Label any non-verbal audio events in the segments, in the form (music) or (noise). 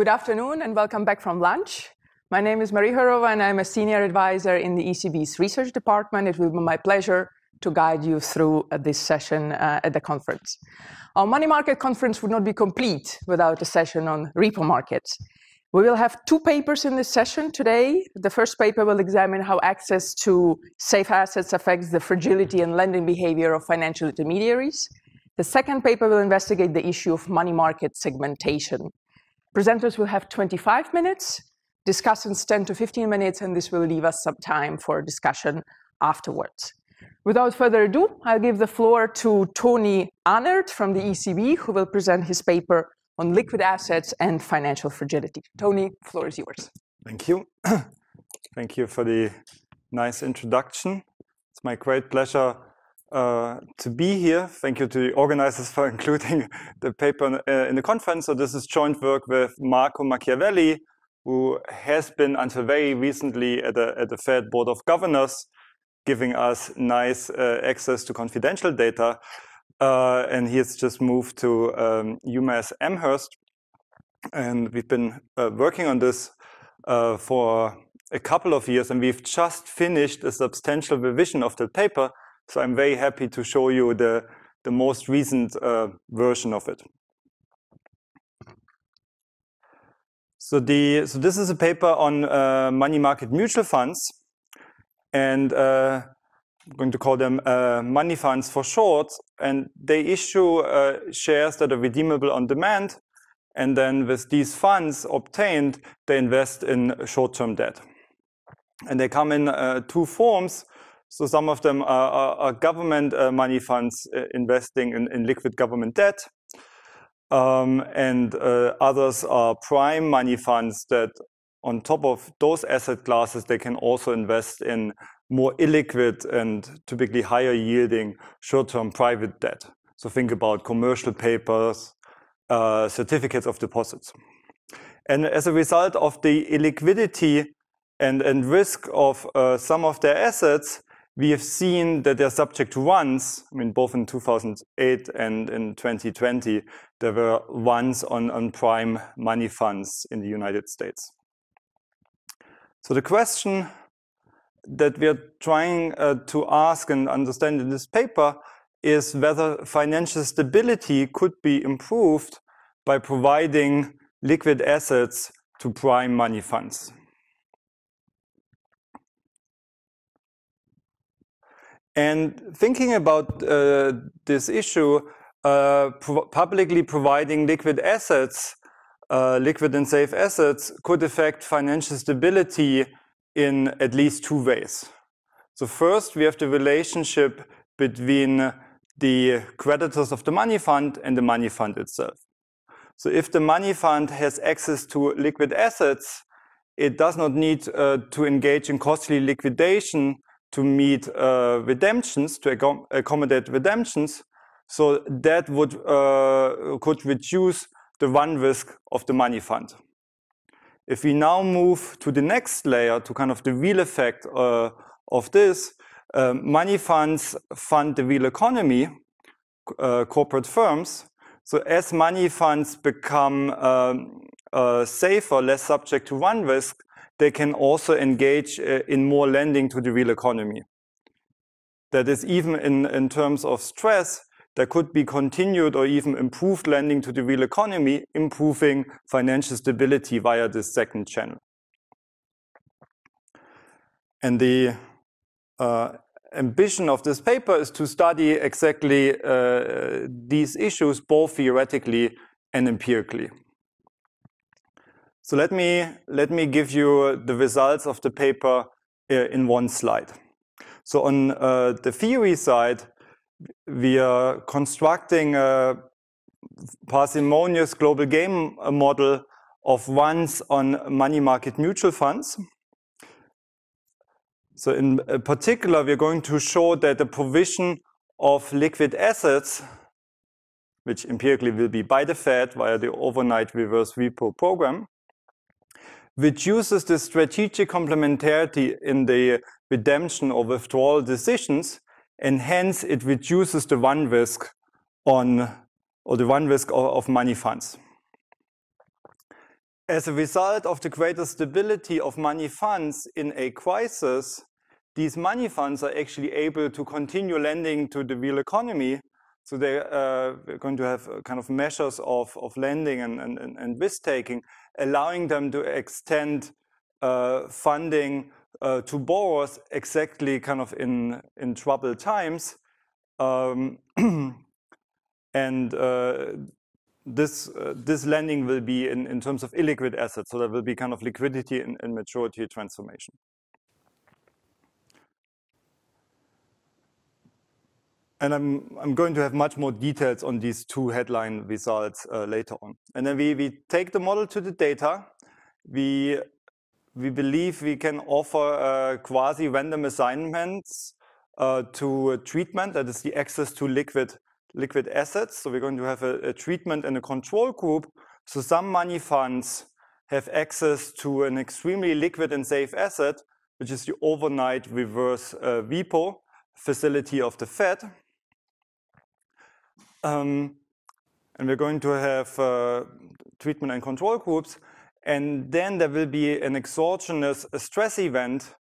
Good afternoon and welcome back from lunch. My name is Marie Hoerova and I'm a senior advisor in the ECB's research department. It will be my pleasure to guide you through uh, this session uh, at the conference. Our money market conference would not be complete without a session on repo markets. We will have two papers in this session today. The first paper will examine how access to safe assets affects the fragility and lending behavior of financial intermediaries. The second paper will investigate the issue of money market segmentation. Presenters will have 25 minutes, discussants 10 to 15 minutes, and this will leave us some time for discussion afterwards. Without further ado, I'll give the floor to Toni Ahnert from the ECB, who will present his paper on liquid assets and financial fragility. Toni, floor is yours. Thank you. (clears throat) Thank you for the nice introduction. It's my great pleasure uh, to be here. Thank you to the organizers for (laughs) including the paper uh, in the conference. So this is joint work with Marco Macchiavelli, who has been until very recently at the, at the Fed Board of Governors, giving us nice uh, access to confidential data. Uh, and he has just moved to um, UMass Amherst. And we've been uh, working on this for a couple of years, and we've just finished a substantial revision of the paper. So I'm very happy to show you the, the most recent uh, version of it. So, the, so this is a paper on uh, money market mutual funds. And uh, I'm going to call them uh, money funds for short, and they issue uh, shares that are redeemable on demand. And then with these funds obtained, they invest in short-term debt. And they come in uh, two forms. So some of them are, are, are government uh, money funds uh, investing in, in, liquid government debt. Um, and uh, others are prime money funds that on top of those asset classes, they can also invest in more illiquid and typically higher yielding short-term private debt. So think about commercial papers, uh, certificates of deposits. And as a result of the illiquidity and, and risk of uh, some of their assets, we have seen that they're subject to. I mean, both in 2008 and in 2020, there were runs on, on prime money funds in the United States. So the question that we are trying uh, to ask and understand in this paper is whether financial stability could be improved by providing liquid assets to prime money funds. And thinking about uh, this issue, uh, pro publicly providing liquid assets, uh, liquid and safe assets, could affect financial stability in at least two ways. So first, we have the relationship between the creditors of the money fund and the money fund itself. So if the money fund has access to liquid assets, it does not need uh, to engage in costly liquidation to meet uh, redemptions, to ac accommodate redemptions. So that would uh, could reduce the run risk of the money fund. If we now move to the next layer, to kind of the real effect uh, of this, uh, money funds fund the real economy, uh, corporate firms. So as money funds become um, uh, safer, less subject to run risk, they can also engage uh, in more lending to the real economy. That is even in, in terms of stress, there could be continued or even improved lending to the real economy, improving financial stability via this second channel. And the uh, ambition of this paper is to study exactly uh, these issues, both theoretically and empirically. So let me, let me give you the results of the paper uh, in one slide. So on uh, the theory side, we are constructing a parsimonious global game model of ones on money market mutual funds. So in particular, we're going to show that the provision of liquid assets, which empirically will be by the Fed via the overnight reverse repo program, reduces the strategic complementarity in the redemption or withdrawal decisions and hence it reduces the one risk on or the run risk of, of money funds. as a result of the greater stability of money funds in a crisis, these money funds are actually able to continue lending to the real economy. So they're uh, going to have kind of measures of, of lending and, and, and risk taking, allowing them to extend uh, funding uh, to borrowers exactly kind of in, in troubled times. Um, (clears throat) and uh, this, uh, this lending will be in, in terms of illiquid assets. So there will be kind of liquidity and, and maturity transformation. And I'm, I'm going to have much more details on these two headline results uh, later on. And then we, we take the model to the data. We, we believe we can offer uh, quasi-random assignments uh, to treatment, that is the access to liquid, liquid assets. So we're going to have a, a treatment and a control group. So some money funds have access to an extremely liquid and safe asset, which is the overnight reverse uh, repo facility of the Fed. Um, and we're going to have uh, treatment and control groups. And then there will be an exogenous stress event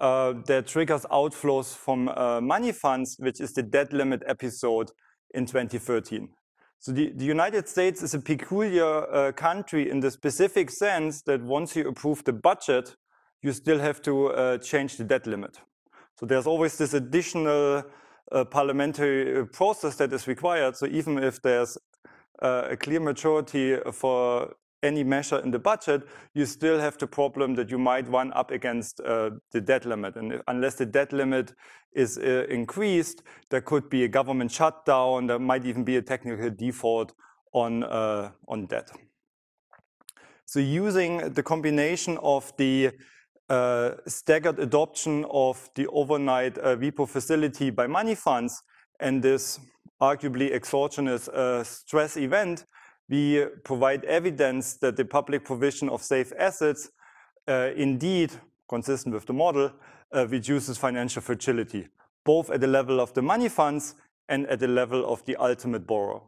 uh, that triggers outflows from uh, money funds, which is the debt limit episode in 2013. So the, the United States is a peculiar uh, country in the specific sense that once you approve the budget, you still have to uh, change the debt limit. So there's always this additional uh, parliamentary uh, process that is required. So even if there's uh, a clear majority for any measure in the budget, you still have the problem that you might run up against uh, the debt limit. And unless the debt limit is uh, increased, there could be a government shutdown, there might even be a technical default on, uh, on debt. So using the combination of the uh, staggered adoption of the overnight uh, repo facility by money funds and this arguably exogenous uh, stress event, we provide evidence that the public provision of safe assets uh, indeed, consistent with the model, uh, reduces financial fragility, both at the level of the money funds and at the level of the ultimate borrower.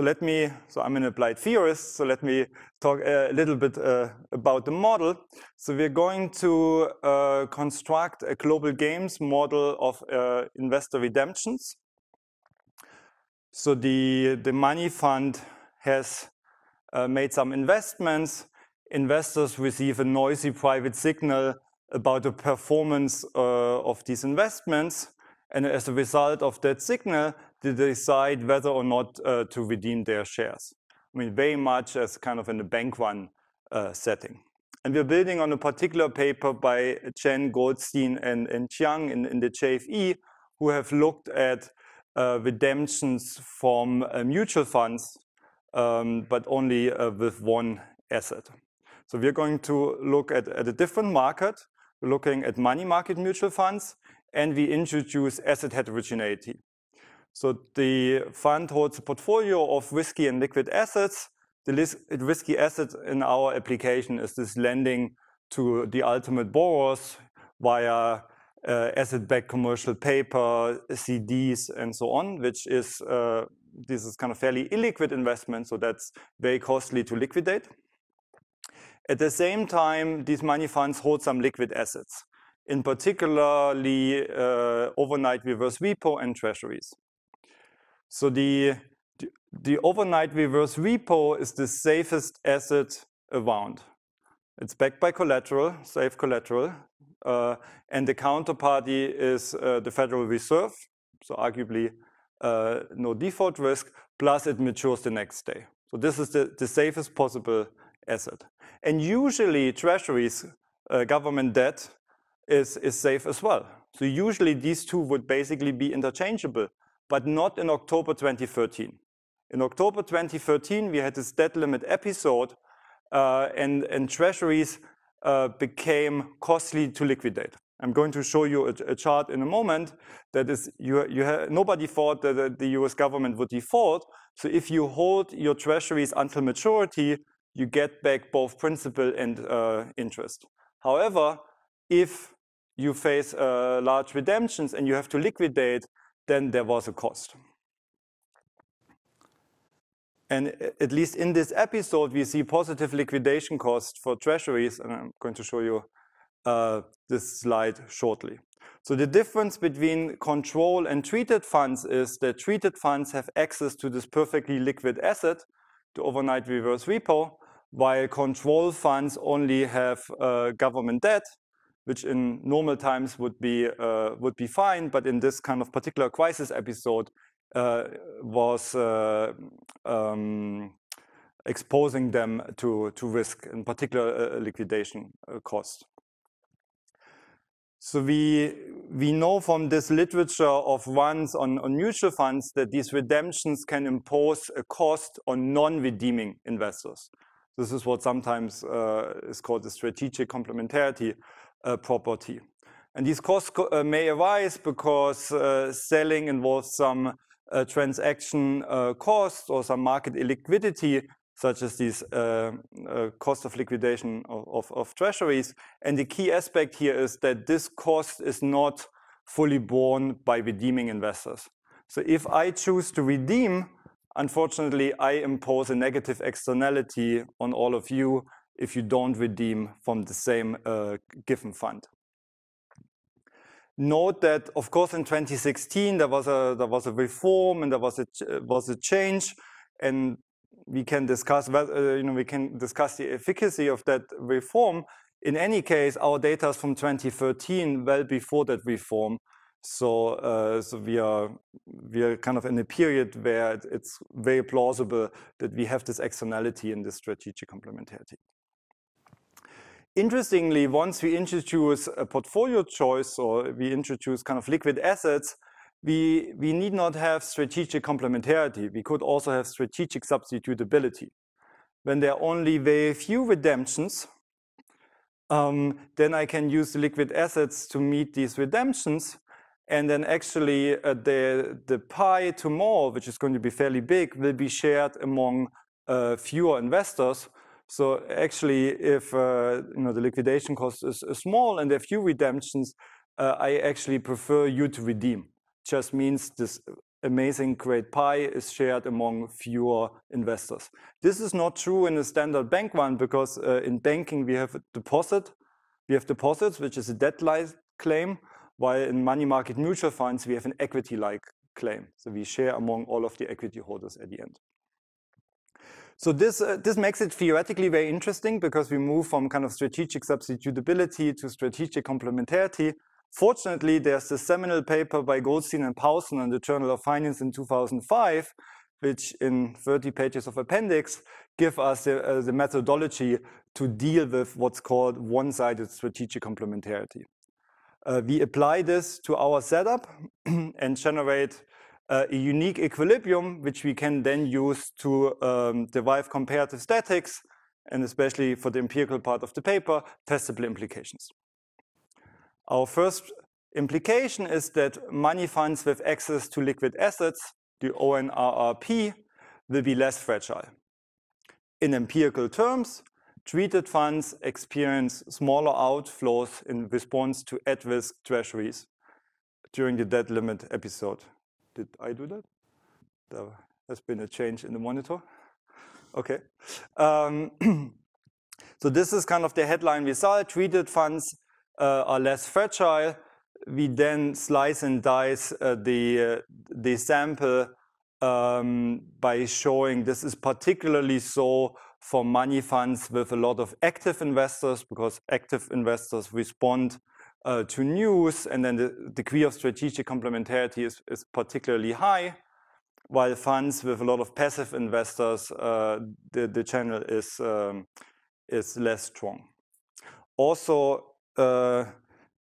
So let me, so I'm an applied theorist, so let me talk a little bit uh, about the model. So we're going to uh, construct a global games model of uh, investor redemptions. So the, the money fund has uh, made some investments. Investors receive a noisy private signal about the performance uh, of these investments. And as a result of that signal, they decide whether or not uh, to redeem their shares. I mean, very much as kind of in a bank run uh, setting. And we're building on a particular paper by Chen, Goldstein, and, and Jiang in, in the JFE, who have looked at uh, redemptions from uh, mutual funds, um, but only uh, with one asset. So we're going to look at, at a different market. Looking at money market mutual funds, and we introduce asset heterogeneity. So the fund holds a portfolio of risky and liquid assets. The risky asset in our application is this lending to the ultimate borrowers via uh, asset-backed commercial paper, CDs, and so on, which is uh, this is kind of fairly illiquid investment, so that's very costly to liquidate. At the same time, these money funds hold some liquid assets, in particularly uh, overnight reverse repo and treasuries. So the, the, the overnight reverse repo is the safest asset around. It's backed by collateral, safe collateral, uh, and the counterparty is uh, the Federal Reserve, so arguably uh, no default risk, plus it matures the next day. So this is the, the safest possible asset. And usually treasuries, uh, government debt, is, is safe as well. So usually these two would basically be interchangeable, but not in October 2013. In October 2013, we had this debt limit episode, uh, and, and treasuries uh, became costly to liquidate. I'm going to show you a, a chart in a moment that is, you, you nobody thought that the US government would default. So if you hold your treasuries until maturity, you get back both principal and uh, interest. However, if you face uh, large redemptions and you have to liquidate, then there was a cost. And at least in this episode, we see positive liquidation cost for treasuries, and I'm going to show you uh, this slide shortly. So the difference between control and treated funds is that treated funds have access to this perfectly liquid asset, the overnight reverse repo, while control funds only have uh, government debt, which in normal times would be uh, would be fine, but in this kind of particular crisis episode, uh, was uh, um, exposing them to, to risk, in particular uh, liquidation cost. So we, we know from this literature of ones on, on mutual funds that these redemptions can impose a cost on non-redeeming investors. This is what sometimes uh, is called the strategic complementarity uh, property. And these costs uh, may arise because selling involves some uh, transaction uh, costs or some market illiquidity, such as these uh, uh, cost of liquidation of, of, of, treasuries. And the key aspect here is that this cost is not fully borne by redeeming investors. So if I choose to redeem, unfortunately, I impose a negative externality on all of you if you don't redeem from the same uh, given fund note that, of course, in 2016 there was a there was a reform and there was a was a change, and we can discuss uh, you know we can discuss the efficacy of that reform. In any case, our data is from 2013, well before that reform. So, uh, so we are we are kind of in a period where it's very plausible that we have this externality in this strategic complementarity. Interestingly, once we introduce a portfolio choice or we introduce kind of liquid assets, we, we need not have strategic complementarity. We could also have strategic substitutability. When there are only very few redemptions, um, then I can use the liquid assets to meet these redemptions. And then actually uh, the, the pie tomorrow, which is going to be fairly big, will be shared among uh, fewer investors so actually, if uh, you know the liquidation cost is, small and there are few redemptions, uh, I actually prefer you to redeem. Just means this amazing great pie is shared among fewer investors. This is not true in a standard bank run because uh, in banking we have a deposit, we have deposits, which is a debt-like claim, while in money market mutual funds we have an equity-like claim. So we share among all of the equity holders at the end. So this, uh, this makes it theoretically very interesting because we move from kind of strategic substitutability to strategic complementarity. Fortunately, there's the seminal paper by Goldstein and Pauzner in the Journal of Finance in 2005, which in 30 pages of appendix give us the, uh, the methodology to deal with what's called one-sided strategic complementarity. Uh, we apply this to our setup (clears throat) and generate uh, a unique equilibrium, which we can then use to um, derive comparative statics, and especially for the empirical part of the paper, testable implications. Our first implication is that money funds with access to liquid assets, the ONRRP, will be less fragile. In empirical terms, treated funds experience smaller outflows in response to at-risk treasuries during the debt limit episode. Did I do that? There has been a change in the monitor. Okay. Um, (clears throat) so this is kind of the headline result. Treated funds uh, are less fragile. We then slice and dice uh, the, uh, the sample um, by showing this is particularly so for money funds with a lot of active investors because active investors respond uh, to news, and then the degree of strategic complementarity is, is particularly high, while funds with a lot of passive investors, uh, the, the channel is, um, is less strong. Also, uh,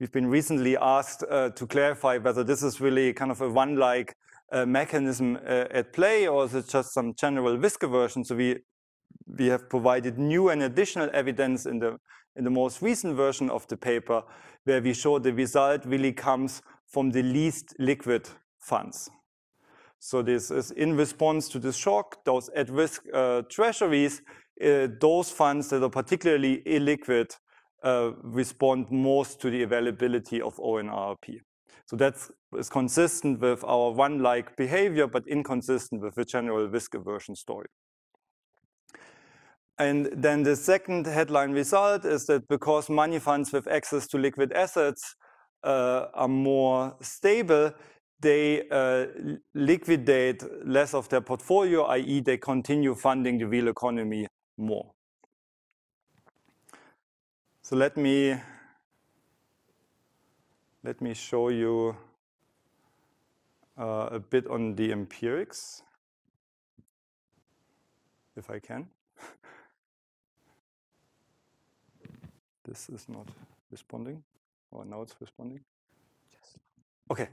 we've been recently asked uh, to clarify whether this is really kind of a one-like uh, mechanism uh, at play, or is it just some general risk aversion? So we we have provided new and additional evidence in the, in the most recent version of the paper, where we show the result really comes from the least liquid funds. So this is in response to the shock, those at-risk uh, treasuries, uh, those funds that are particularly illiquid uh, respond most to the availability of ONRRP. So that is consistent with our one-like behavior, but inconsistent with the general risk aversion story. And then the second headline result is that because money funds with access to liquid assets uh, are more stable, they uh, liquidate less of their portfolio, i.e., they continue funding the real economy more. So let me let me show you uh, a bit on the empirics, if I can. This is not responding, or oh, now it's responding. Yes. Okay,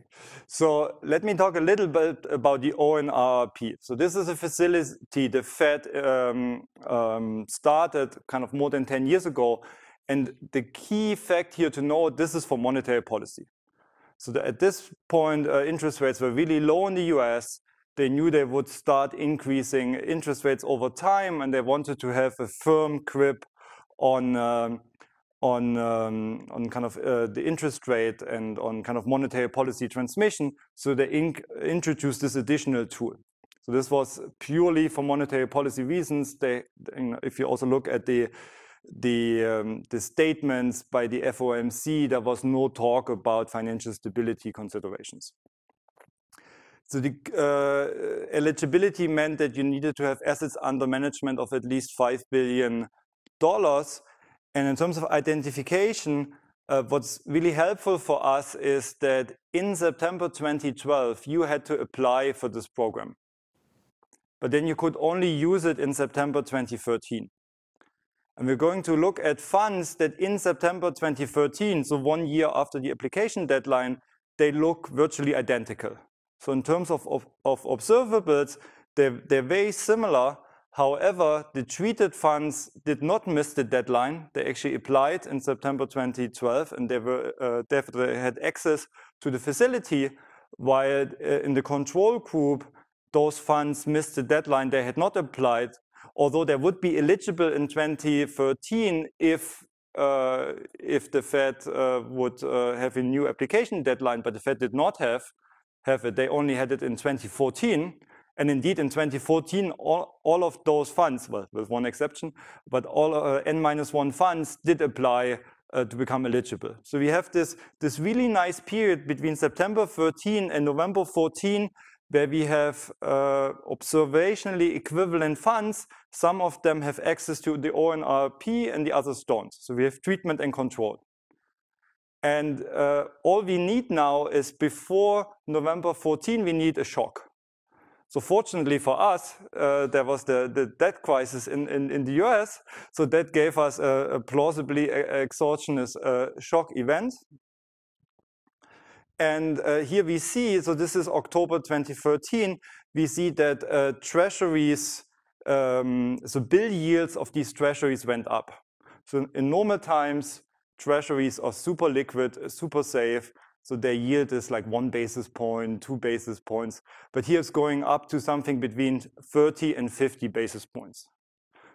so let me talk a little bit about the ONRP. So this is a facility the Fed um, um, started kind of more than 10 years ago. And the key fact here to know, this is for monetary policy. So at this point, uh, interest rates were really low in the US. They knew they would start increasing interest rates over time, and they wanted to have a firm grip on um, on um, on kind of uh, the interest rate and on kind of monetary policy transmission. So they introduced this additional tool. So this was purely for monetary policy reasons. They, if you also look at the the, um, the statements by the FOMC, there was no talk about financial stability considerations. So the uh, eligibility meant that you needed to have assets under management of at least $5 billion. And in terms of identification, uh, what's really helpful for us is that in September 2012, you had to apply for this program. But then you could only use it in September 2013. And we're going to look at funds that in September 2013, so one year after the application deadline, they look virtually identical. So in terms of, of, of observables, they're, they're very similar. However, the treated funds did not miss the deadline. They actually applied in September 2012, and they were uh, definitely had access to the facility. While uh, in the control group, those funds missed the deadline. They had not applied, although they would be eligible in 2013 if uh, if the Fed would have a new application deadline, but the Fed did not have have it. They only had it in 2014. And indeed, in 2014, all, all of those funds, well, with one exception, but all uh, N-1 funds did apply uh, to become eligible. So we have this, this really nice period between September 13 and November 14 where we have uh, observationally equivalent funds. Some of them have access to the ONRP and the others don't. So we have treatment and control. And uh, all we need now is before November 14, we need a shock. So fortunately for us, uh, there was the, the debt crisis in, in, in, the US. So that gave us a, a plausibly exogenous uh, shock event. And uh, here we see, so this is October 2013, we see that uh, treasuries, um, so bill yields of these treasuries went up. So in normal times, treasuries are super liquid, super safe. So their yield is like one basis point, two basis points. But here it's going up to something between 30 and 50 basis points.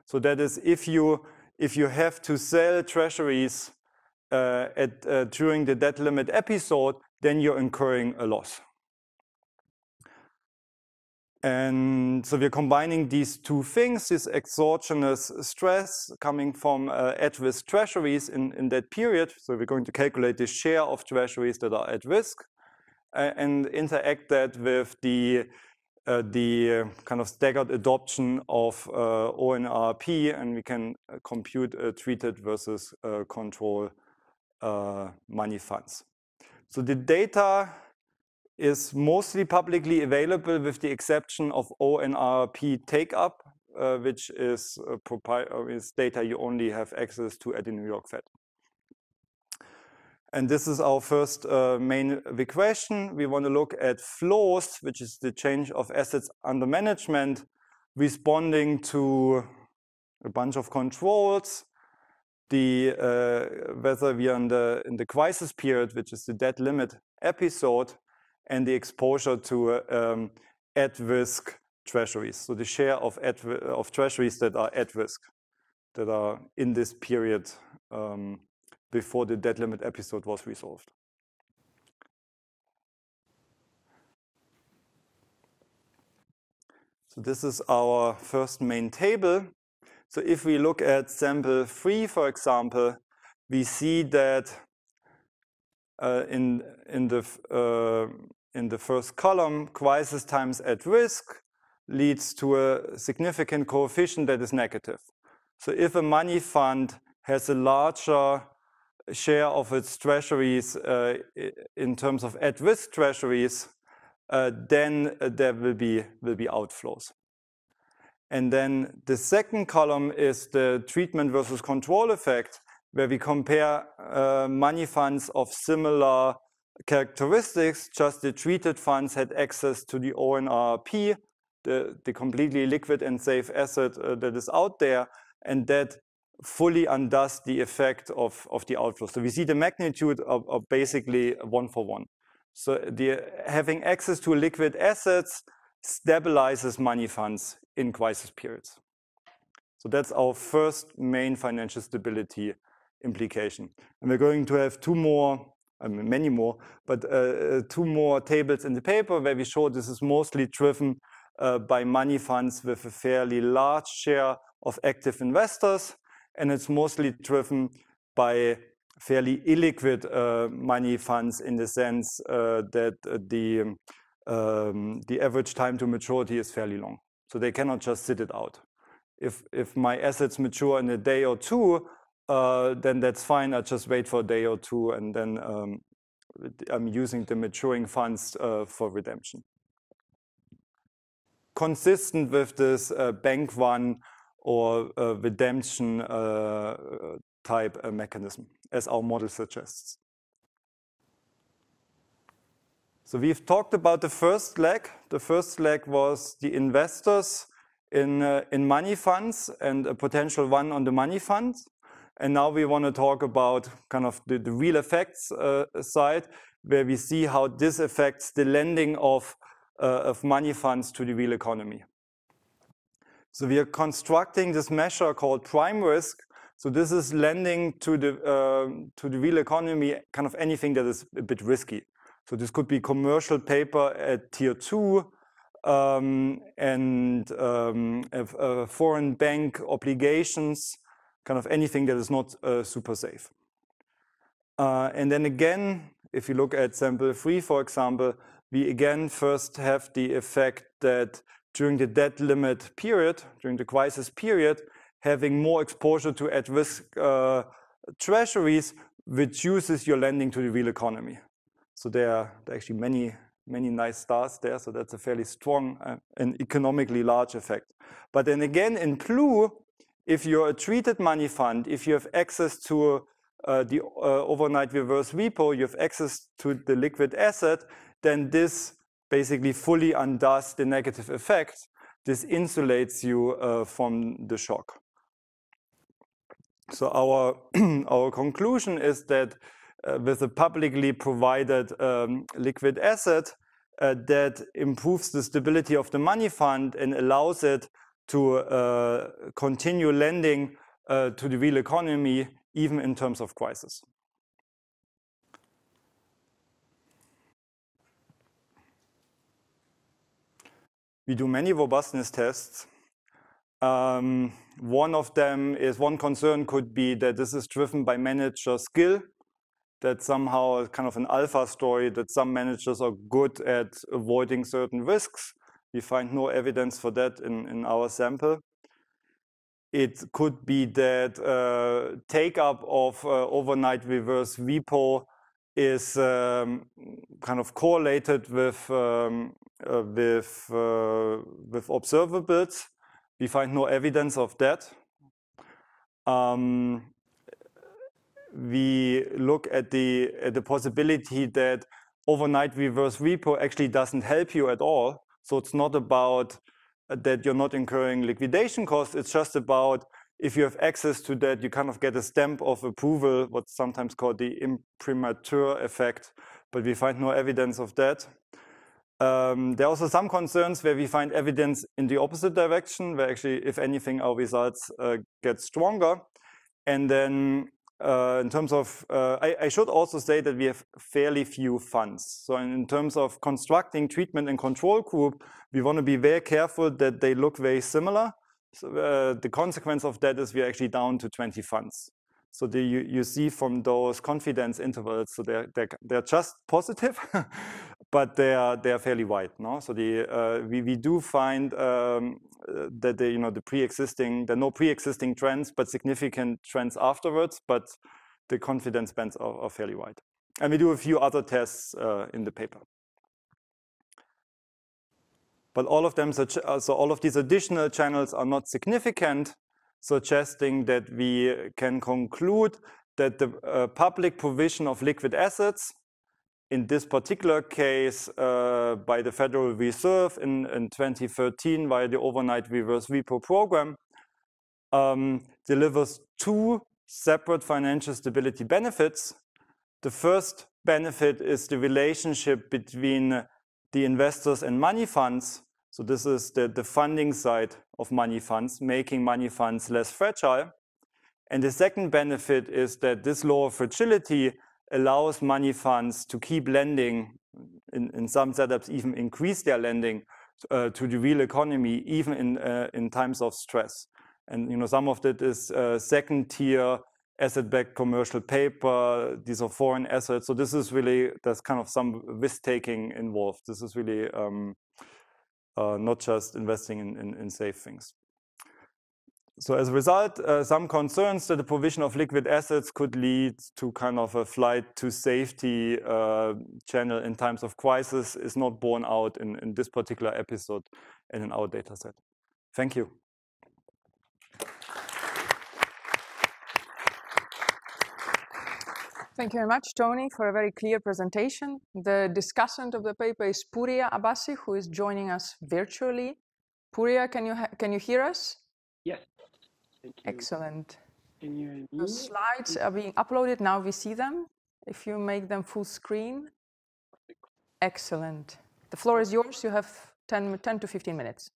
So that is if you, if you have to sell treasuries uh, at, uh, during the debt limit episode, then you're incurring a loss. And so we're combining these two things, this exogenous stress coming from uh, at-risk treasuries in, in that period. So we're going to calculate the share of treasuries that are at risk uh, and interact that with the, uh, the uh, kind of staggered adoption of uh, ONRP, and we can uh, compute treated versus control money funds. So the data is mostly publicly available with the exception of ONRP take-up, uh, which is, uh, is data you only have access to at the New York Fed. And this is our first uh, main question. We want to look at flows, which is the change of assets under management, responding to a bunch of controls the uh, whether we are in the in the crisis period, which is the debt limit episode, and the exposure to uh, um, at-risk treasuries. So the share of of treasuries that are at risk, that are in this period um, before the debt limit episode was resolved. So this is our first main table. So if we look at sample three, for example, we see that uh, in, in, the, uh, in the first column, crisis times at risk leads to a significant coefficient that is negative. So if a money fund has a larger share of its treasuries uh, in terms of at-risk treasuries, uh, then there will be, will be outflows. And then the second column is the treatment versus control effect, where we compare uh, money funds of similar characteristics, just the treated funds had access to the ONRP, the, the completely liquid and safe asset uh, that is out there, and that fully undoes the effect of, of the outflow. So we see the magnitude of, of basically one for one. So the, having access to liquid assets stabilizes money funds in crisis periods. So that's our first main financial stability implication. And we're going to have two more, I mean, many more, but uh, uh, two more tables in the paper where we show this is mostly driven uh, by money funds with a fairly large share of active investors and it's mostly driven by fairly illiquid uh, money funds in the sense uh, that the, um, the average time to maturity is fairly long. So they cannot just sit it out. If, if my assets mature in a day or two, uh, then that's fine. I just wait for a day or two and then um, I'm using the maturing funds uh, for redemption. Consistent with this uh, bank run or redemption uh, type uh, mechanism, as our model suggests. So we've talked about the first leg. The first leg was the investors in, uh, in money funds and a potential one on the money funds. And now we want to talk about kind of the, the real effects uh, side, where we see how this affects the lending of, uh, of money funds to the real economy. So we are constructing this measure called prime risk. So this is lending to the, uh, to the real economy kind of anything that is a bit risky. So this could be commercial paper at tier two um, and um, foreign bank obligations, kind of anything that is not uh, super safe. Uh, and then again, if you look at sample three, for example, we again first have the effect that during the debt limit period, during the crisis period, having more exposure to at-risk uh, treasuries reduces your lending to the real economy. So there are, there are actually many, many nice stars there. So that's a fairly strong uh, and economically large effect. But then again, in blue, if you're a treated money fund, if you have access to uh, the uh, overnight reverse repo, you have access to the liquid asset, then this basically fully undoes the negative effect, this insulates you uh, from the shock. So our, (clears throat) our conclusion is that uh, with a publicly provided um, liquid asset, uh, that improves the stability of the money fund and allows it to uh, continue lending uh, to the real economy, even in terms of crisis. we do many robustness tests. Um, one of them is one concern could be that this is driven by manager skill, that somehow kind of an alpha story that some managers are good at avoiding certain risks. We find no evidence for that in, in our sample. It could be that uh, take up of uh, overnight reverse repo is um, kind of correlated with um, uh, with, uh, with observables. We find no evidence of that. Um, we look at the, at the possibility that overnight reverse repo actually doesn't help you at all. So it's not about uh, that you're not incurring liquidation costs. It's just about if you have access to that, you kind of get a stamp of approval, what's sometimes called the imprimatur effect, but we find no evidence of that. Um, there are also some concerns where we find evidence in the opposite direction, where actually, if anything, our results uh, get stronger. And then uh, in terms of, uh, I, I, should also say that we have fairly few funds. So in terms of constructing treatment and control group, we want to be very careful that they look very similar. So uh, the consequence of that is we're actually down to 20 funds. So the, you, you see from those confidence intervals, so they're, they're, they're just positive, (laughs) but they are, they are fairly wide. No? So the, uh, we, we do find um, that the, you know, the pre-existing, there are no pre-existing trends, but significant trends afterwards, but the confidence bands are, are fairly wide. And we do a few other tests uh, in the paper. But all of them, uh, so all of these additional channels are not significant, suggesting that we can conclude that the uh, public provision of liquid assets, in this particular case uh, by the Federal Reserve in, in 2013 via the overnight reverse repo program, um, delivers two separate financial stability benefits. The first benefit is the relationship between the investors and money funds so this is the, the funding side of money funds, making money funds less fragile. And the second benefit is that this lower fragility allows money funds to keep lending, in, in some setups even increase their lending uh, to the real economy, even in, uh, in times of stress. And you know, some of that is uh, second tier asset-backed commercial paper, these are foreign assets. So this is really, there's kind of some risk-taking involved. This is really um, uh, not just investing in, in, in, safe things. So as a result, uh, some concerns that the provision of liquid assets could lead to kind of a flight to safety uh, channel in times of crisis is not borne out in, in this particular episode and in our data set. Thank you. Thank you very much, Toni, for a very clear presentation. The discussant of the paper is Puriya Abbassi, who is joining us virtually. Puriya, can you, can you hear us? Yes. Excellent. The slides are being uploaded. Now we see them. If you make them full screen. Excellent. The floor is yours. You have 10, 10 to 15 minutes.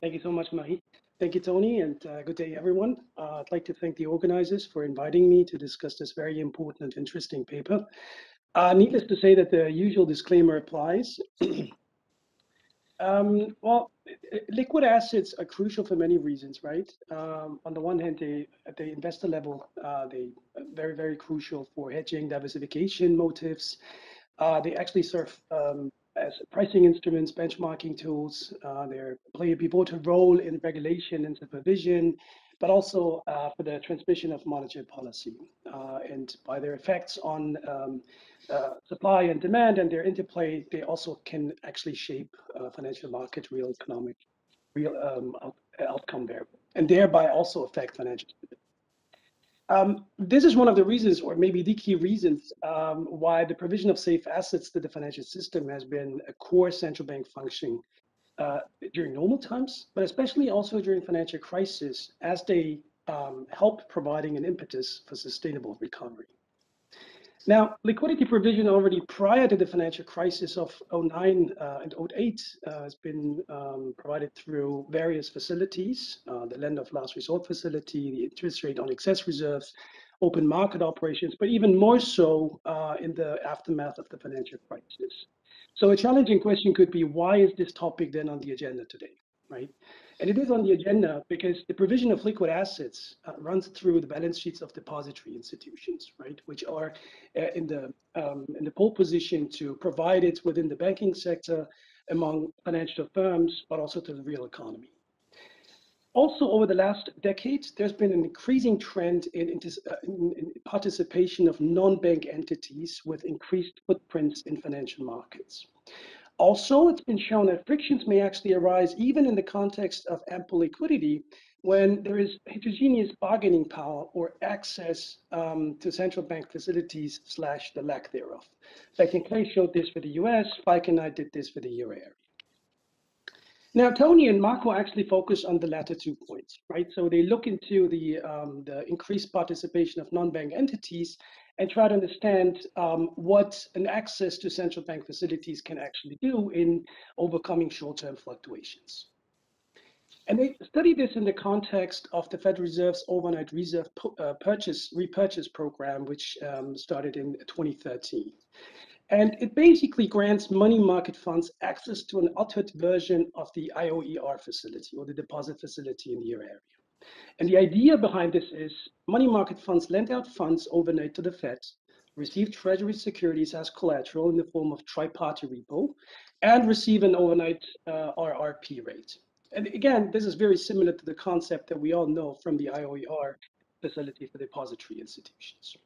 Thank you so much, Marie. Thank you, Toni, and uh, good day, everyone. Uh, I'd like to thank the organizers for inviting me to discuss this very important and interesting paper. Uh, needless to say that the usual disclaimer applies. (clears throat) um, well, liquid assets are crucial for many reasons, right? Um, on the one hand, they, at the investor level, uh, they very, very crucial for hedging diversification motives. Uh, they actually serve um, as pricing instruments, benchmarking tools. Uh, they play a pivotal role in regulation and supervision, but also uh, for the transmission of monetary policy. Uh, and by their effects on um, uh, supply and demand and their interplay, they also can actually shape uh, financial market real economic real um, out, outcome there, and thereby also affect financial. Um, this is one of the reasons, or maybe the key reasons, um, why the provision of safe assets to the financial system has been a core central bank function uh, during normal times, but especially also during financial crisis, as they um, help providing an impetus for sustainable recovery. Now, liquidity provision already prior to the financial crisis of 09 uh, and 08 uh, has been um, provided through various facilities, uh, the lender of last resort facility, the interest rate on excess reserves, open market operations, but even more so uh, in the aftermath of the financial crisis. So a challenging question could be, why is this topic then on the agenda today, right? And it is on the agenda because the provision of liquid assets uh, runs through the balance sheets of depository institutions, right, which are uh, in the um, in the pole position to provide it within the banking sector among financial firms, but also to the real economy. Also, over the last decade, there's been an increasing trend in, uh, in, in participation of non-bank entities with increased footprints in financial markets. Also, it's been shown that frictions may actually arise even in the context of ample liquidity when there is heterogeneous bargaining power or access um, to central bank facilities slash the lack thereof. Becky Clay showed this for the US, Falk and I did this for the euro area. Now, Toni and Marco actually focus on the latter two points, right? So they look into the, um, the increased participation of non-bank entities and try to understand um, what an access to central bank facilities can actually do in overcoming short-term fluctuations. And they study this in the context of the Federal Reserve's overnight reserve uh, purchase repurchase program, which um, started in 2013. And it basically grants money market funds access to an altered version of the IOER facility or the deposit facility in the euro area. And the idea behind this is money market funds lend out funds overnight to the Fed, receive treasury securities as collateral in the form of tri-party repo, and receive an overnight uh, RRP rate. And again, this is very similar to the concept that we all know from the IOER facility for depository institutions.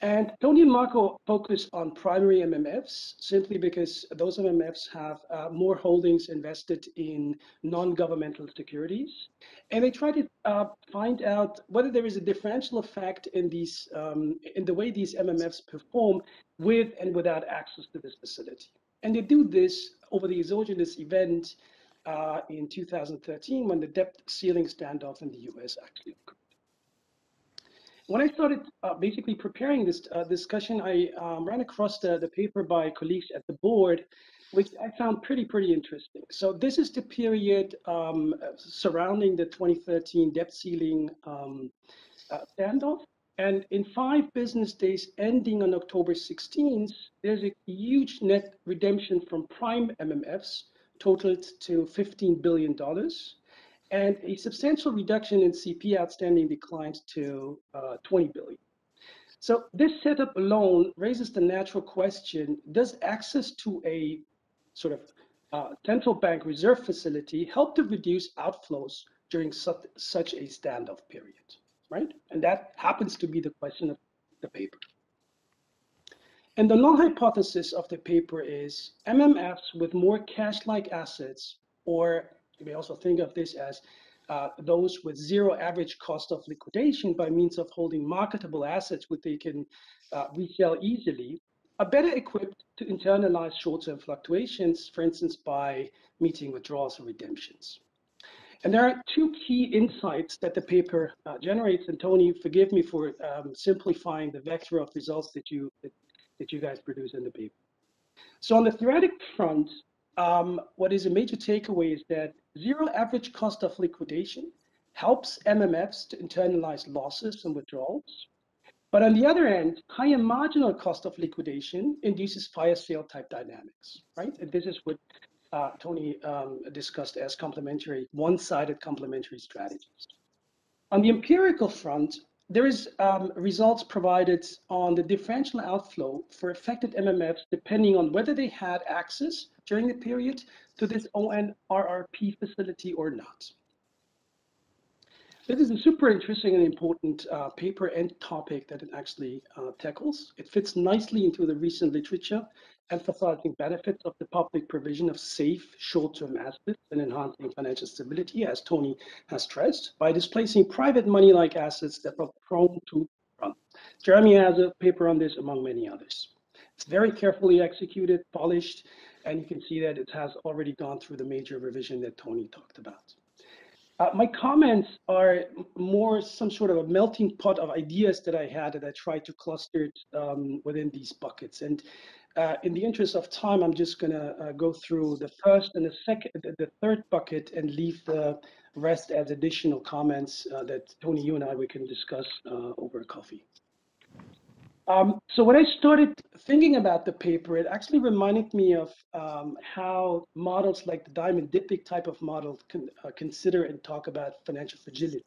And Toni and Marco focus on primary MMFs simply because those MMFs have uh, more holdings invested in non-governmental securities. And they try to uh, find out whether there is a differential effect in these um, in the way these MMFs perform with and without access to this facility. And they do this over the exogenous event uh, in 2013 when the debt ceiling standoff in the US actually occurred when I started uh, basically preparing this uh, discussion, I um, ran across the, the paper by colleagues at the board, which I found pretty, pretty interesting. So this is the period um, surrounding the 2013 debt ceiling um, uh, standoff. And in five business days ending on October 16th, there's a huge net redemption from prime MMFs totaled to $15 billion and a substantial reduction in CP outstanding declined to uh, 20 billion. So this setup alone raises the natural question, does access to a sort of uh, central bank reserve facility help to reduce outflows during such, such a standoff period, right? And that happens to be the question of the paper. And the null hypothesis of the paper is MMFs with more cash-like assets or you may also think of this as uh, those with zero average cost of liquidation by means of holding marketable assets which they can uh, resell easily are better equipped to internalize short-term fluctuations, for instance, by meeting withdrawals or redemptions. And there are two key insights that the paper uh, generates. And Toni, forgive me for um, simplifying the vector of results that you that, that you guys produce in the paper. So on the theoretic front, um, what is a major takeaway is that zero average cost of liquidation helps MMFs to internalize losses and withdrawals. But on the other end, higher marginal cost of liquidation induces fire sale type dynamics, right? And this is what uh, Toni um, discussed as complementary, one-sided complementary strategies. On the empirical front, there is um, results provided on the differential outflow for affected MMFs depending on whether they had access during the period to this ONRRP facility or not. This is a super interesting and important uh, paper and topic that it actually uh, tackles. It fits nicely into the recent literature, emphasizing benefits of the public provision of safe short-term assets and enhancing financial stability, as Toni has stressed, by displacing private money-like assets that are prone to run. Jeremy has a paper on this, among many others. It's very carefully executed, polished, and you can see that it has already gone through the major revision that Toni talked about. Uh, my comments are more some sort of a melting pot of ideas that I had that I tried to cluster um, within these buckets. And uh, in the interest of time, I'm just going to uh, go through the first and the second, the, third bucket, and leave the rest as additional comments uh, that Toni, you and I, we can discuss uh, over coffee. Um, so when I started thinking about the paper, it actually reminded me of um, how models like the Diamond Dybvig type of model can uh, consider and talk about financial fragility,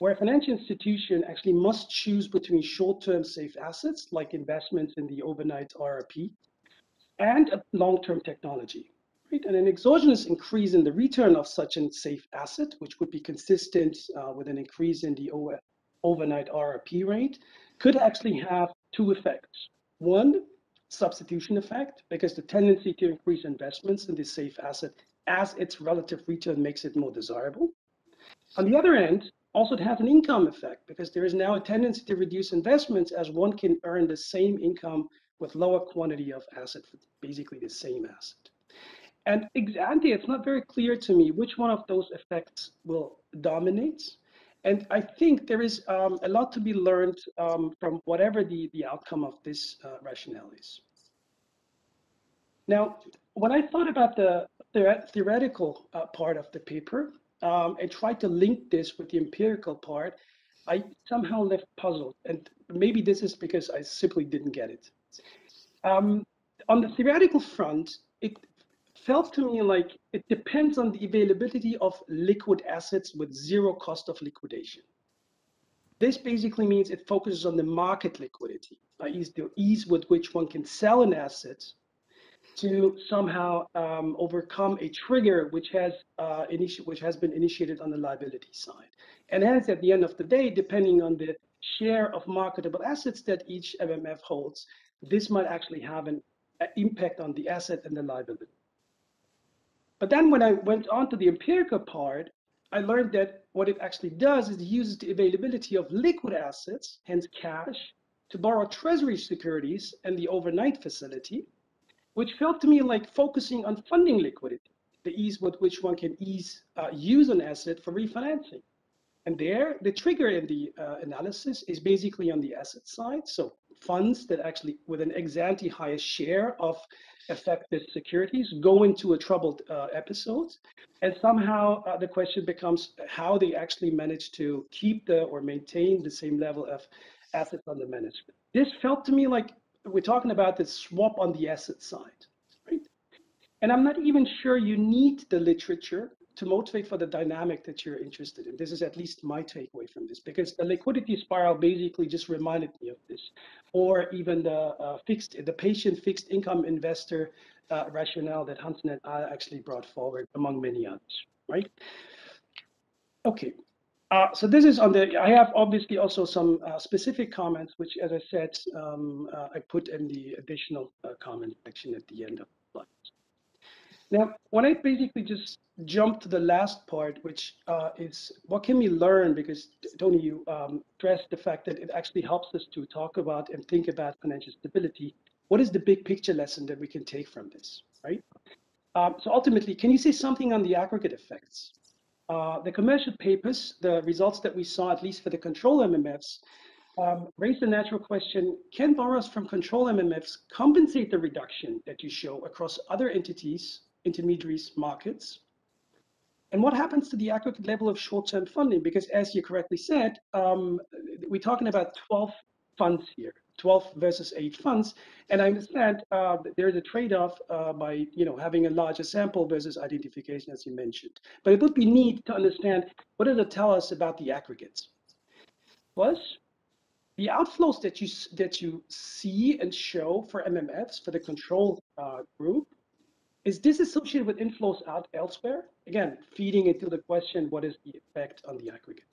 where a financial institution actually must choose between short-term safe assets like investments in the overnight RRP and a long-term technology. Right? And an exogenous increase in the return of such a safe asset, which would be consistent uh, with an increase in the overnight RRP rate, could actually have two effects. One, substitution effect, because the tendency to increase investments in this safe asset as its relative return makes it more desirable. On the other end, also it has an income effect because there is now a tendency to reduce investments as one can earn the same income with lower quantity of asset basically the same asset. And ex it's not very clear to me which one of those effects will dominate. And I think there is um, a lot to be learned um, from whatever the, the outcome of this uh, rationale is. Now, when I thought about the, the theoretical uh, part of the paper um, and tried to link this with the empirical part, I somehow left puzzled. And maybe this is because I simply didn't get it. Um, on the theoretical front, it felt to me like it depends on the availability of liquid assets with zero cost of liquidation. This basically means it focuses on the market liquidity, i.e. the ease with which one can sell an asset to somehow um, overcome a trigger which has uh, which has been initiated on the liability side. And hence, at the end of the day, depending on the share of marketable assets that each MMF holds, this might actually have an impact on the asset and the liability. But then when I went on to the empirical part, I learned that what it actually does is it uses the availability of liquid assets, hence cash, to borrow treasury securities and the overnight facility, which felt to me like focusing on funding liquidity, the ease with which one can ease uh, use an asset for refinancing. And there, the trigger in the uh, analysis is basically on the asset side. So funds that actually, with an ex ante highest share of affected securities, go into a troubled uh, episode. And somehow uh, the question becomes how they actually manage to keep the or maintain the same level of assets under management. This felt to me like we're talking about this swap on the asset side, right? And I'm not even sure you need the literature to motivate for the dynamic that you're interested in. This is at least my takeaway from this, because the liquidity spiral basically just reminded me of this, or even the uh, fixed, the patient fixed income investor uh, rationale that Hansen and I actually brought forward, among many others, right? Okay, uh, so this is on the, I have obviously also some uh, specific comments, which as I said, um, uh, I put in the additional uh, comment section at the end of the slides. Now, when I basically just jump to the last part, which uh, is what can we learn? Because Toni, you um, stressed the fact that it actually helps us to talk about and think about financial stability. What is the big picture lesson that we can take from this, right? Um, so ultimately, can you say something on the aggregate effects? Uh, the commercial papers, the results that we saw, at least for the control MMFs, um, raise the natural question, can borrowers from control MMFs compensate the reduction that you show across other entities intermediaries markets. And what happens to the aggregate level of short-term funding? Because as you correctly said, um, we're talking about 12 funds here, 12 versus 8 funds. And I understand uh, there's a trade-off uh, by you know having a larger sample versus identification, as you mentioned. But it would be neat to understand what does it tell us about the aggregates. Plus, the outflows that you that you see and show for MMFs for the control uh, group is this associated with inflows out elsewhere? Again, feeding into the question, what is the effect on the aggregate?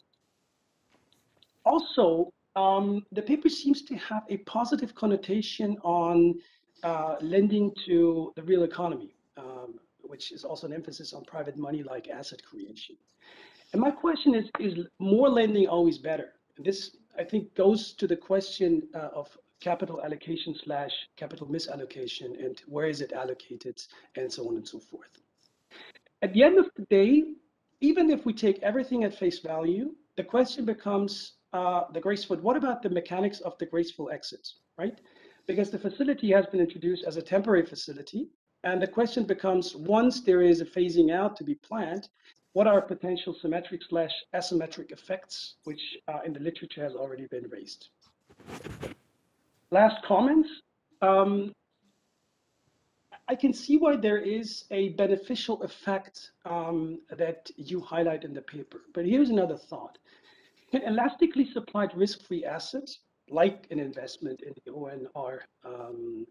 Also, um, the paper seems to have a positive connotation on uh, lending to the real economy, um, which is also an emphasis on private money like asset creation. And my question is, is more lending always better? This, I think, goes to the question uh, of capital allocation slash capital misallocation and where is it allocated and so on and so forth. At the end of the day, even if we take everything at face value, the question becomes uh, the graceful, what about the mechanics of the graceful exit, right? Because the facility has been introduced as a temporary facility. And the question becomes, once there is a phasing out to be planned, what are potential symmetric slash asymmetric effects, which uh, in the literature has already been raised last comments. Um, I can see why there is a beneficial effect um, that you highlight in the paper. But here's another thought. Can (laughs) elastically supplied risk-free assets, like an investment in the ONR um,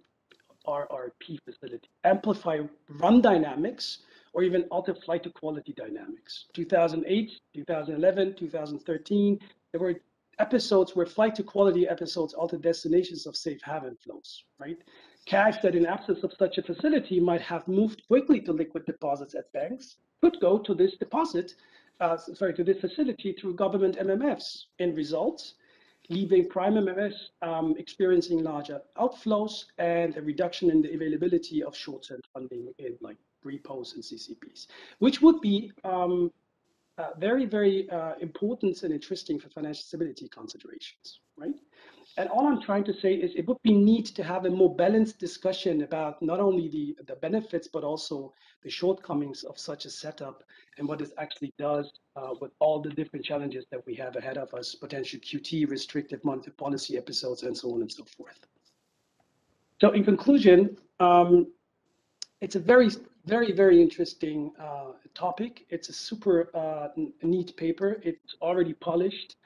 RRP facility, amplify run dynamics or even alter flight to quality dynamics? 2008, 2011, 2013, there were episodes where flight to quality episodes alter destinations of safe haven flows, right? Cash that in absence of such a facility might have moved quickly to liquid deposits at banks could go to this deposit, uh, sorry, to this facility through government MMFs. In results, leaving prime MMFs um, experiencing larger outflows and a reduction in the availability of short-term funding in like repos and CCPs, which would be um, uh, very, very uh, important and interesting for financial stability considerations, right? And all I'm trying to say is it would be neat to have a more balanced discussion about not only the, the benefits, but also the shortcomings of such a setup and what it actually does uh, with all the different challenges that we have ahead of us, potential QT, restrictive monetary policy episodes, and so on and so forth. So in conclusion, Um, it's a very, very, very interesting uh, topic. It's a super uh, neat paper. It's already polished.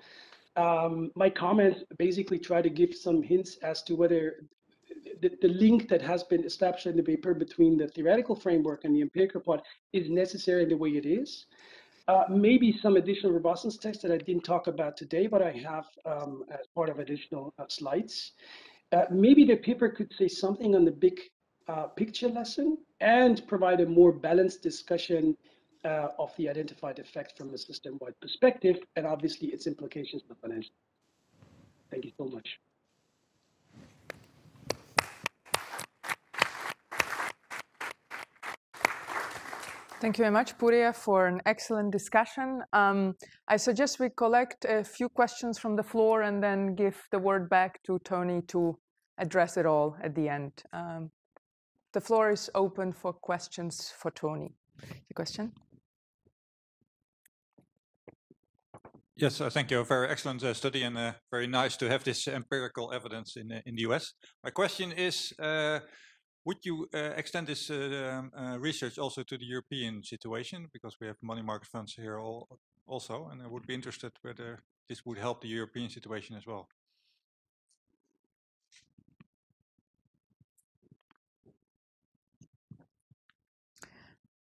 Um, my comments basically try to give some hints as to whether the, the, link that has been established in the paper between the theoretical framework and the empirical part is necessary in the way it is. Uh, maybe some additional robustness tests that I didn't talk about today, but I have um, as part of additional uh, slides. Uh, maybe the paper could say something on the big uh, picture lesson and provide a more balanced discussion uh, of the identified effect from a system-wide perspective, and obviously its implications for financial. Thank you so much. Thank you very much, Puriya, for an excellent discussion. Um, I suggest we collect a few questions from the floor and then give the word back to Toni to address it all at the end. Um, the floor is open for questions for Toni. Your question? Yes, uh, thank you. A very excellent uh, study and uh, very nice to have this empirical evidence in, uh, in the US. My question is, uh, would you uh, extend this um, research also to the European situation? Because we have money market funds here all, also, and I would be interested whether this would help the European situation as well.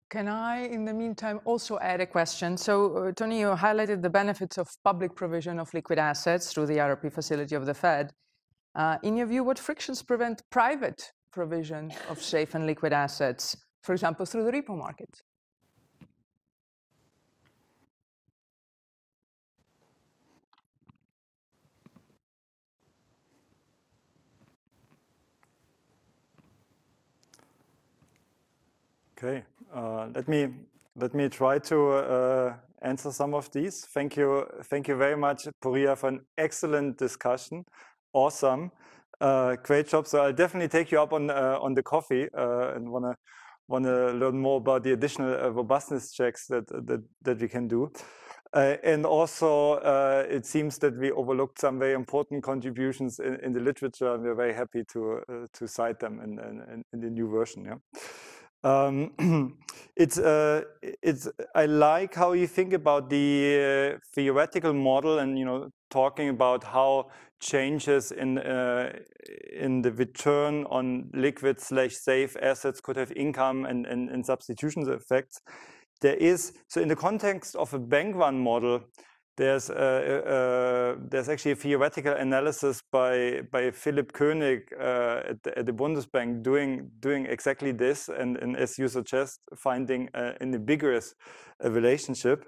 Can I, in the meantime, also add a question? So, uh, Toni, you highlighted the benefits of public provision of liquid assets through the RRP facility of the Fed. Uh, in your view, what frictions prevent private provision of safe and liquid assets, for example, through the repo market? Okay. Uh, let me let me try to uh, answer some of these. Thank you, thank you very much, Puriya, for an excellent discussion. Awesome, uh, great job. So I'll definitely take you up on uh, on the coffee uh, and wanna wanna learn more about the additional uh, robustness checks that that that we can do. and also, it seems that we overlooked some very important contributions in, in the literature, and we're very happy to to cite them in, in, in the new version. Yeah. Um, (clears throat) it's uh, it's I like how you think about the uh, theoretical model and you know talking about how changes in uh, in the return on liquid slash safe assets could have income and, and, and substitution effects. There is so in the context of a bank run model, there's, uh, uh, there's actually a theoretical analysis by, by Philipp König uh, at, the, at, the, Bundesbank doing, doing exactly this, and, and as you suggest, finding an ambiguous relationship.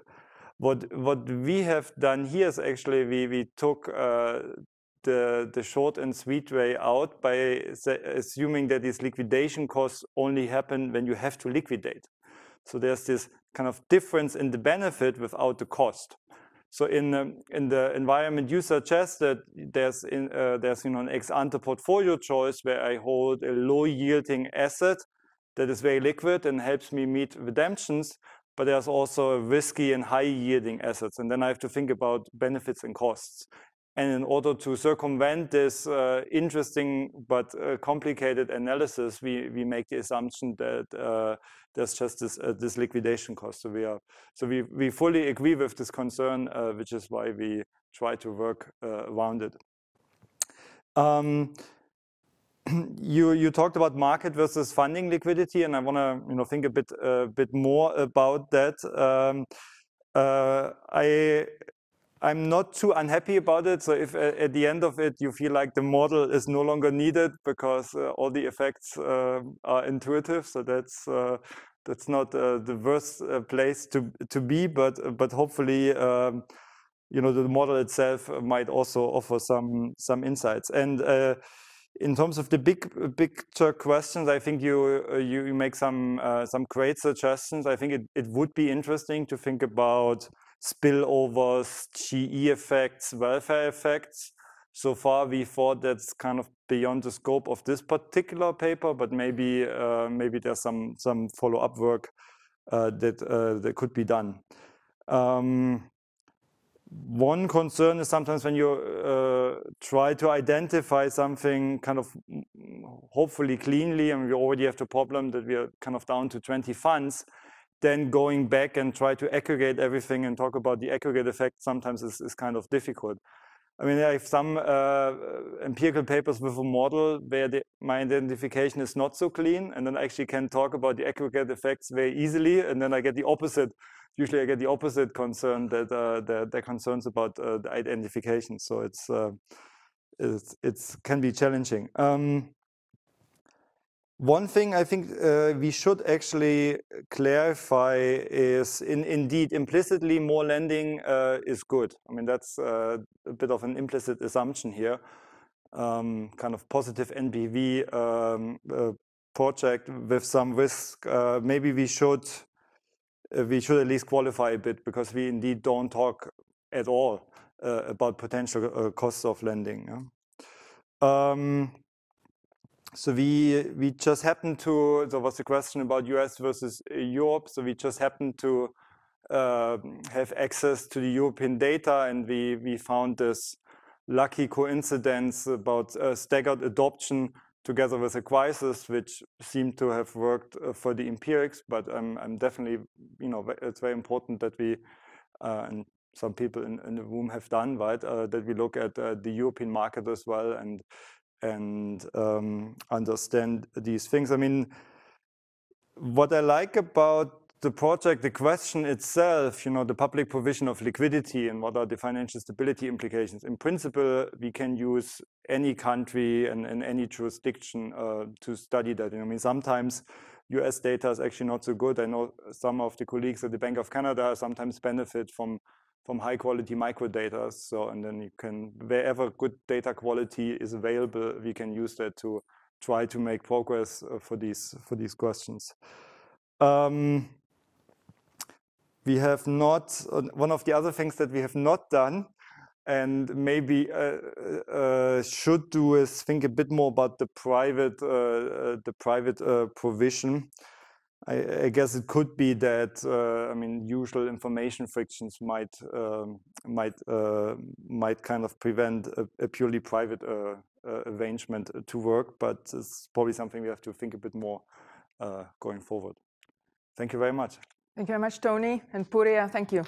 What, what we have done here is actually we, we took uh, the, the short and sweet way out by assuming that these liquidation costs only happen when you have to liquidate. So there's this kind of difference in the benefit without the cost. So in um, in the environment you suggested, there's in, uh, there's you know an ex ante portfolio choice where I hold a low yielding asset that is very liquid and helps me meet redemptions. But there's also risky and high yielding assets, and then I have to think about benefits and costs. And in order to circumvent this uh, interesting but uh, complicated analysis, we, we make the assumption that uh, there's just this, uh, this liquidation cost. So we are so we, we fully agree with this concern, uh, which is why we try to work uh, around it. Um, (clears throat) you you talked about market versus funding liquidity, and I want to you know think a bit a bit more about that. Um, I I'm not too unhappy about it. So if uh, at the end of it you feel like the model is no longer needed because uh, all the effects uh, are intuitive, so that's uh, that's not uh, the worst uh, place to to be. But but hopefully. Um, you know the model itself might also offer some some insights and in terms of the big picture questions, I think you you make some some great suggestions. I think it, it would be interesting to think about spillovers, GE effects, welfare effects. So far, we thought that's kind of beyond the scope of this particular paper, but maybe uh, maybe there's some some follow-up work uh, that uh, that could be done. Um, one concern is sometimes when you uh, try to identify something kind of hopefully cleanly, and we already have the problem that we are kind of down to 20 funds, then going back and try to aggregate everything and talk about the aggregate effect sometimes is, is kind of difficult. I mean, I have some uh, empirical papers with a model where the, my identification is not so clean, and then I actually can talk about the aggregate effects very easily, and then I get the opposite. Usually, I get the opposite concern that uh, they're, concerns about uh, the identification. So it's uh, it's it's can be challenging. Um, one thing I think uh, we should actually clarify is in, indeed implicitly more lending uh, is good. I mean, that's uh, a bit of an implicit assumption here. Um, kind of positive NPV um, uh, project with some risk. Uh, maybe we should uh, we should at least qualify a bit because we indeed don't talk at all about potential costs of lending. Yeah? Um, so we we just happened to there was a question about US versus uh, Europe. So we just happened to uh, have access to the European data, and we we found this lucky coincidence about uh, staggered adoption together with a crisis, which seemed to have worked uh, for the empirics. But I'm I'm definitely you know it's very important that we uh, and some people in, in the room have done right uh, that we look at the European market as well and and um, understand these things. I mean, what I like about the project, the question itself, you know, the public provision of liquidity and what are the financial stability implications. In principle, we can use any country and, and any jurisdiction uh, to study that. You know, I mean, sometimes US data is actually not so good. I know some of the colleagues at the Bank of Canada sometimes benefit from from high quality microdata. So, and then you can, wherever good data quality is available, we can use that to try to make progress uh, for these for these questions. Um, we have not, uh, one of the other things that we have not done and maybe uh, uh, should do is think a bit more about the private, uh, uh the private provision. I, I, guess it could be that uh, I mean usual information frictions might um, might uh, might kind of prevent a, a purely private uh, uh arrangement to work, but it's probably something we have to think a bit more uh, going forward. Thank you very much. Thank you very much, Toni and Puriya. Thank you.